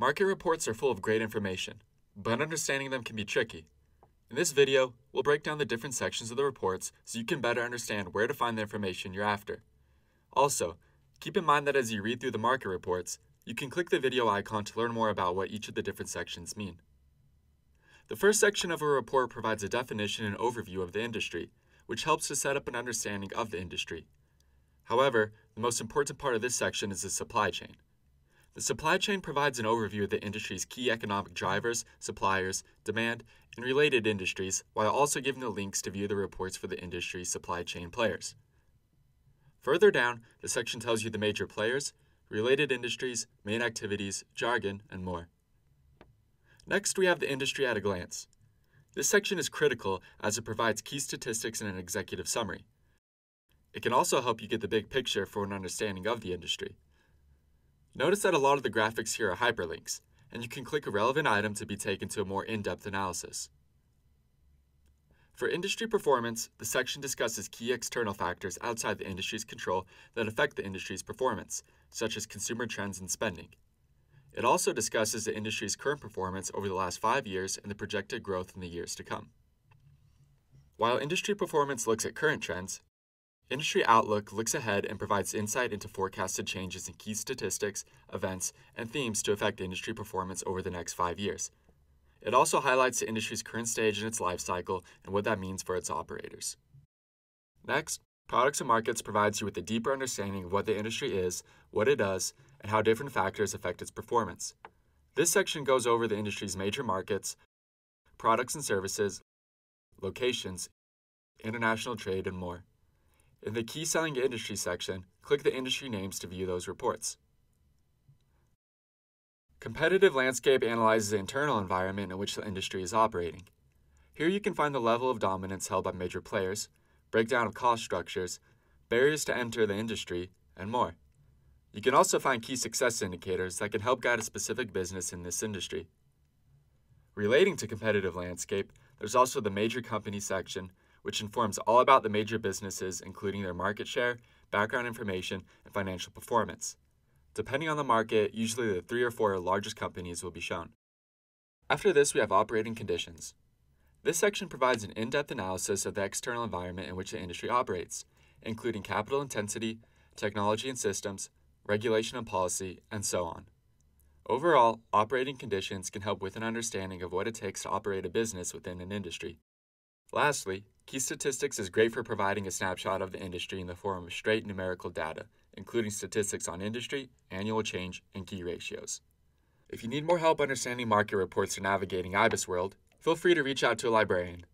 Market reports are full of great information, but understanding them can be tricky. In this video, we'll break down the different sections of the reports so you can better understand where to find the information you're after. Also, keep in mind that as you read through the market reports, you can click the video icon to learn more about what each of the different sections mean. The first section of a report provides a definition and overview of the industry, which helps to set up an understanding of the industry. However, the most important part of this section is the supply chain. The supply chain provides an overview of the industry's key economic drivers, suppliers, demand, and related industries, while also giving the links to view the reports for the industry's supply chain players. Further down, the section tells you the major players, related industries, main activities, jargon, and more. Next, we have the industry at a glance. This section is critical as it provides key statistics and an executive summary. It can also help you get the big picture for an understanding of the industry. Notice that a lot of the graphics here are hyperlinks, and you can click a relevant item to be taken to a more in-depth analysis. For industry performance, the section discusses key external factors outside the industry's control that affect the industry's performance, such as consumer trends and spending. It also discusses the industry's current performance over the last five years and the projected growth in the years to come. While industry performance looks at current trends, Industry Outlook looks ahead and provides insight into forecasted changes in key statistics, events, and themes to affect industry performance over the next five years. It also highlights the industry's current stage in its life cycle and what that means for its operators. Next, Products and Markets provides you with a deeper understanding of what the industry is, what it does, and how different factors affect its performance. This section goes over the industry's major markets, products and services, locations, international trade, and more. In the Key Selling Industry section, click the industry names to view those reports. Competitive Landscape analyzes the internal environment in which the industry is operating. Here you can find the level of dominance held by major players, breakdown of cost structures, barriers to enter the industry, and more. You can also find key success indicators that can help guide a specific business in this industry. Relating to competitive landscape, there's also the major company section which informs all about the major businesses, including their market share, background information, and financial performance. Depending on the market, usually the three or four largest companies will be shown. After this, we have operating conditions. This section provides an in depth analysis of the external environment in which the industry operates, including capital intensity, technology and systems, regulation and policy, and so on. Overall, operating conditions can help with an understanding of what it takes to operate a business within an industry. Lastly, Key Statistics is great for providing a snapshot of the industry in the form of straight numerical data, including statistics on industry, annual change, and key ratios. If you need more help understanding market reports or navigating IBISWorld, feel free to reach out to a librarian.